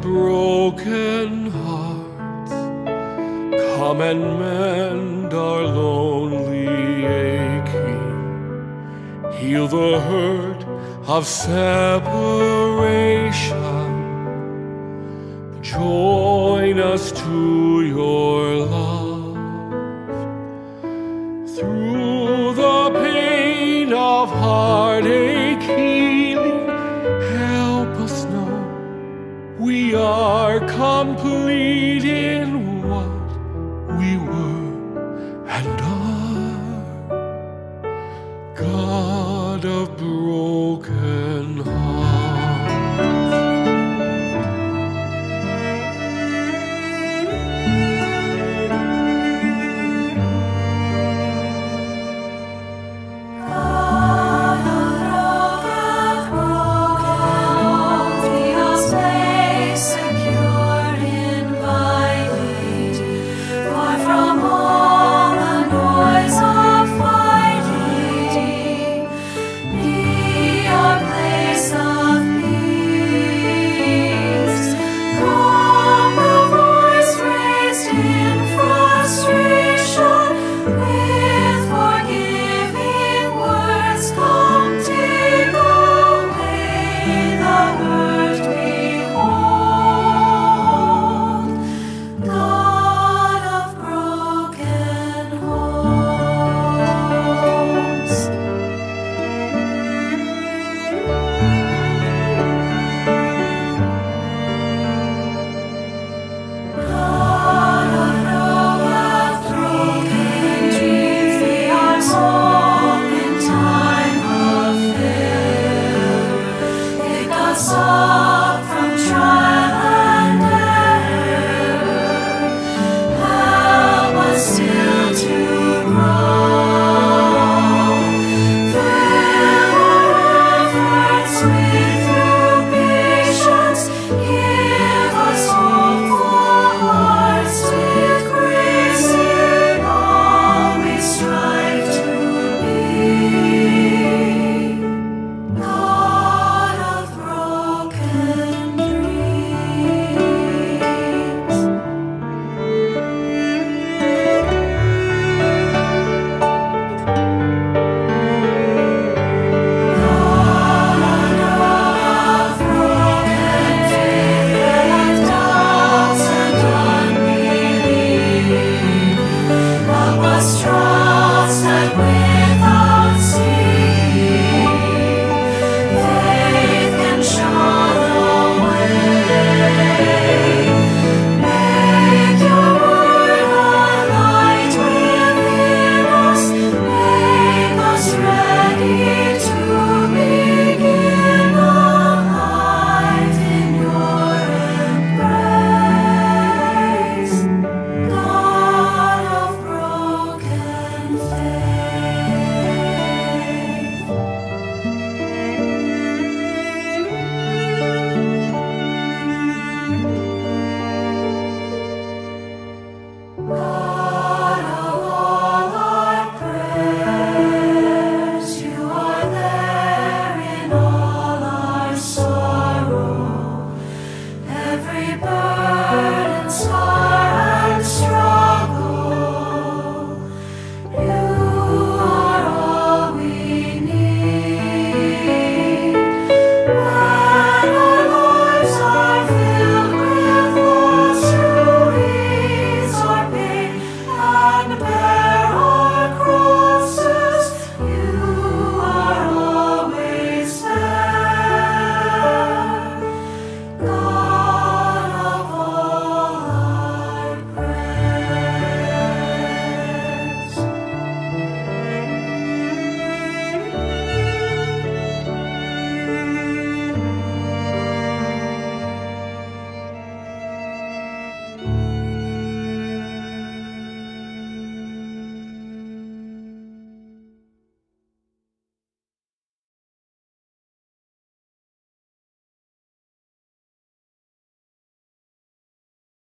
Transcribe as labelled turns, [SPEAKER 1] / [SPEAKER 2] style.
[SPEAKER 1] broken hearts. Come and mend our lonely aching. Heal the hurt of separation. Join us to your love. Through the pain of heartache complete in what we were and are. God of sun. Oh.